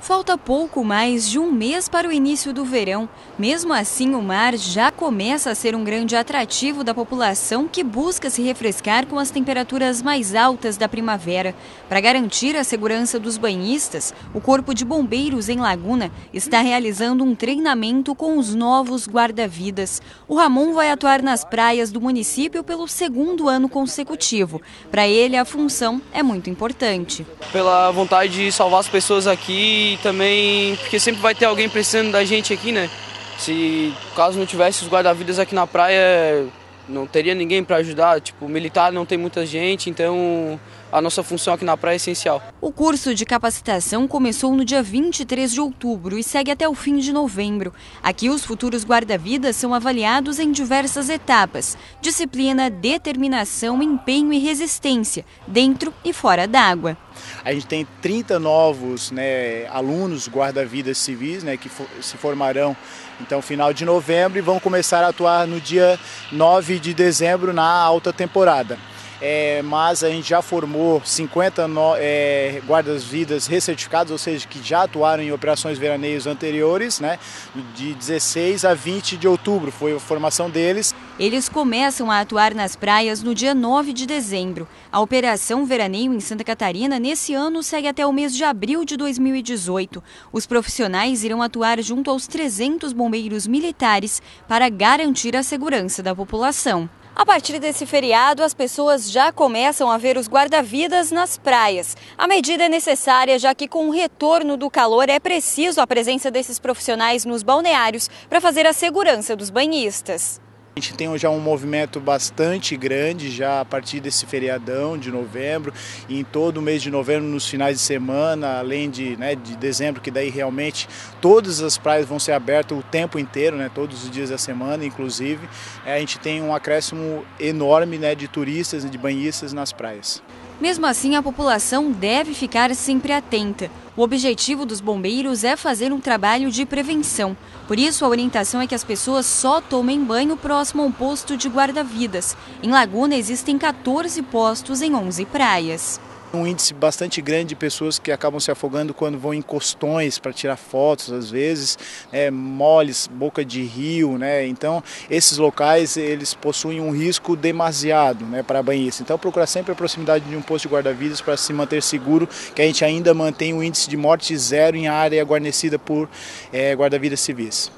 Falta pouco mais de um mês para o início do verão. Mesmo assim, o mar já começa a ser um grande atrativo da população que busca se refrescar com as temperaturas mais altas da primavera. Para garantir a segurança dos banhistas, o Corpo de Bombeiros em Laguna está realizando um treinamento com os novos guarda-vidas. O Ramon vai atuar nas praias do município pelo segundo ano consecutivo. Para ele, a função é muito importante. Pela vontade de salvar as pessoas aqui e também porque sempre vai ter alguém precisando da gente aqui, né? Se caso não tivesse os guarda-vidas aqui na praia, não teria ninguém para ajudar. Tipo, militar não tem muita gente, então a nossa função aqui na praia é essencial. O curso de capacitação começou no dia 23 de outubro e segue até o fim de novembro. Aqui, os futuros guarda-vidas são avaliados em diversas etapas: disciplina, determinação, empenho e resistência, dentro e fora d'água. A gente tem 30 novos né, alunos guarda-vidas civis né, que se formarão então final de novembro e vão começar a atuar no dia 9 de dezembro na alta temporada é, mas a gente já formou 50 no, é, guardas-vidas recertificados, ou seja, que já atuaram em operações veraneios anteriores, né, de 16 a 20 de outubro, foi a formação deles. Eles começam a atuar nas praias no dia 9 de dezembro. A operação Veraneio em Santa Catarina nesse ano segue até o mês de abril de 2018. Os profissionais irão atuar junto aos 300 bombeiros militares para garantir a segurança da população. A partir desse feriado, as pessoas já começam a ver os guarda-vidas nas praias. A medida é necessária, já que com o retorno do calor é preciso a presença desses profissionais nos balneários para fazer a segurança dos banhistas. A gente tem já um movimento bastante grande já a partir desse feriadão de novembro e em todo o mês de novembro nos finais de semana, além de, né, de dezembro, que daí realmente todas as praias vão ser abertas o tempo inteiro, né, todos os dias da semana, inclusive. É, a gente tem um acréscimo enorme né, de turistas e de banhistas nas praias. Mesmo assim, a população deve ficar sempre atenta. O objetivo dos bombeiros é fazer um trabalho de prevenção. Por isso, a orientação é que as pessoas só tomem banho próximo a um posto de guarda-vidas. Em Laguna, existem 14 postos em 11 praias um índice bastante grande de pessoas que acabam se afogando quando vão em costões para tirar fotos, às vezes, é, moles, boca de rio, né? Então, esses locais eles possuem um risco demasiado, né, para banhista. Então, procurar sempre a proximidade de um posto de guarda-vidas para se manter seguro, que a gente ainda mantém o um índice de morte zero em área guarnecida por é, guarda-vidas civis.